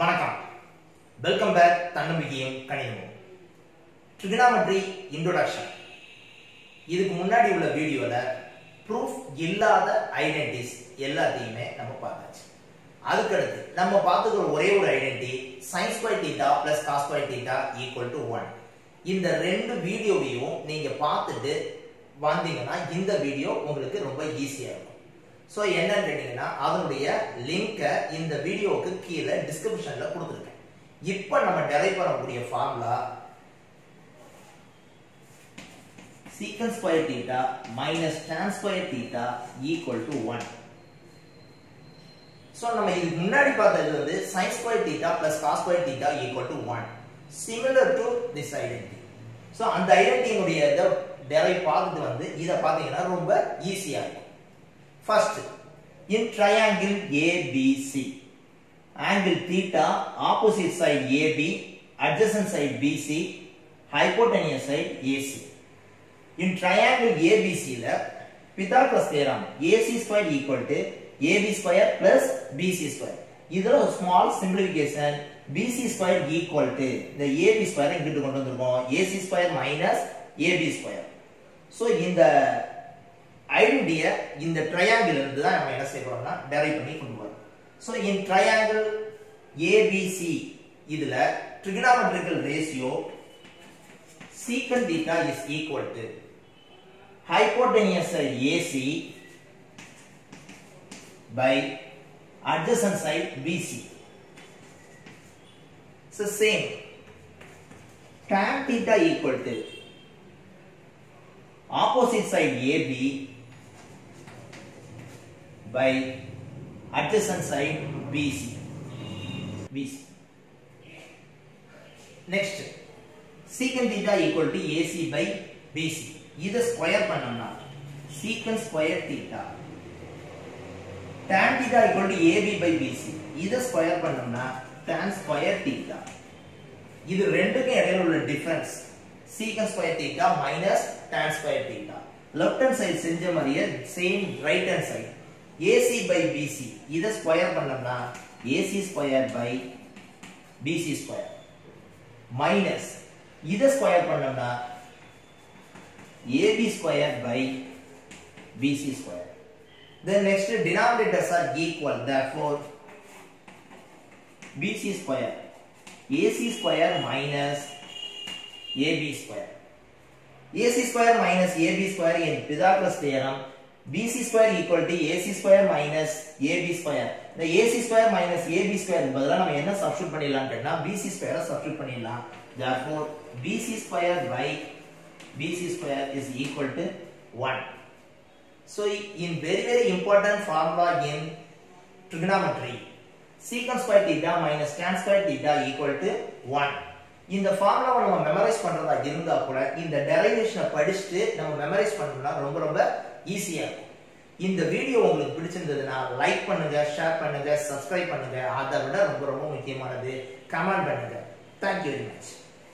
வணக்கம். Welcome back தன்னம்பிக்கையும் கணிதமும் trigonometry introduction இதுக்கு முன்னாடி உள்ள வீடியோல ப்ரூஃப் இல்லாத ஐடென்டிஸ் எல்லாத்தையுமே நம்ம பார்த்தாச்சு. அதுக்கடுத்து நம்ம பார்த்துக்கிற ஒரே ஒரு identity sine square theta plus cos square theta equal to one இந்த ரெண்டு வீடியோவையும் நீங்க பார்த்துட்டு வந்தீங்கன்னா இந்த வீடியோ உங்களுக்கு ரொம்ப ஈஸியா இருக்கும். ஸோ என்னன்னு கேட்டீங்கன்னா அதனுடைய லிங்கை இந்த வீடியோவுக்கு கீழே டிஸ்கிரிப்ஷனில் கொடுத்துருக்கேன். இப்போ நம்ம டெரைவ் பண்ணக்கூடிய formula secant square theta minus tan square theta equal to 1 so நம்ம இதுக்கு முன்னாடி பார்த்தது வந்து sin square theta plus cos square theta equal to 1 similar to this identity. So அந்த ஐடென்டிட்டியினுடைய இதை டெரைவ் பார்த்துட்டு வந்து இதை பார்த்தீங்கன்னா ரொம்ப ஈஸியாக இருக்கும். First, in triangle ABC angle theta opposite side AB adjacent side BC hypotenuse side AC in triangle ABC Pythagoras theorem AC square equal to AB square plus BC square இதில் ஒரு small simplification BC square equal to இந்த AB square இங்கிட்டு கொண்டு வந்திருக்கோம் AC square minus AB square so இந்த ஐடென்டிட்டிய இந்த triangle இருந்து தான் நம்ம என்ன செய்ய போறோம்னா டெரைவ் பண்ணி கொண்டு வரோம் ஸோ இன் ட்ரையாங்கிள் ஏபிசி இதுல trigonometrical ratio secant theta is equal to hypotenuse side AC by adjacent side BC. So same tan theta equal to opposite side AB by adjacent side BC. BC. Next, secant theta equal to AC by BC. இதை square பண்ணம்னா, secant square theta. tan theta equal to AB by BC. இதை square பண்ணம்னா, tan square theta. இது ரெண்டுக்கும் இடையில உள்ள difference secant square theta minus tan square theta. left hand side செஞ்ச மாதிரியே same right hand side AC by BC இதை square பண்ணோம்னா AC square by BC square minus இதை ஸ்கொயர் பண்ணோம்னா AB square by BC square. The next denominators are equal. Therefore, BC square, AC square minus AB square. AC square minus AB square in Pythagoras theorem. BC square equal to AC square minus AB square. இந்த AC square minus AB square பதிலா நம்ம என்ன substitute பண்ணிடலாம் கேட்டா BC square substitute பண்ணிடலாம். Therefore, BC square by BC square is equal to 1. So, in very very important formula in trigonometry, secant square theta minus tan square theta equal to 1. இந்த ஃபார்முலாவை நம்ம memorise பண்ணுறதா இருந்தால் கூட இந்த டெரைவேஷனை படிச்சுட்டு நம்ம மெமரைஸ் பண்ணோம்னா ரொம்ப ரொம்ப ஈஸியாக இருக்கும். இந்த வீடியோ உங்களுக்கு பிடிச்சிருந்ததுன்னா லைக் பண்ணுங்க ஷேர் பண்ணுங்க சப்ஸ்கிரைப் பண்ணுங்க. அதை விட ரொம்ப ரொம்ப முக்கியமானது கமெண்ட் பண்ணுங்க. Thank you very much